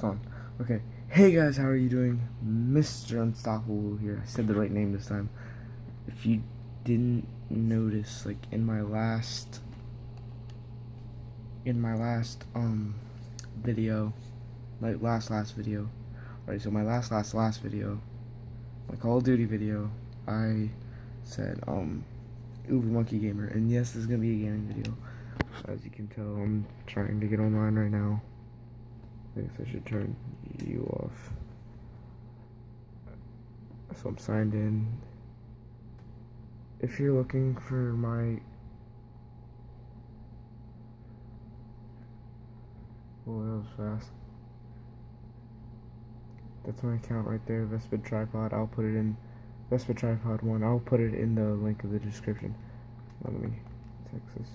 it's on. Okay. Hey guys, how are you doing? Mr. Unstoppable here. I said the right name this time. If you didn't notice, like in my last in my last um video, like last last video. Alright, so my last last last video, my Call of Duty video, I said um Uber Monkey Gamer, and yes, this is gonna be a gaming video. As you can tell, I'm trying to get online right now. I guess I should turn you off. So I'm signed in. If you're looking for my Oh, that was fast. That's my account right there, Vespid Tripod. I'll put it in Vespid Tripod 1. I'll put it in the link of the description. Let me Texas.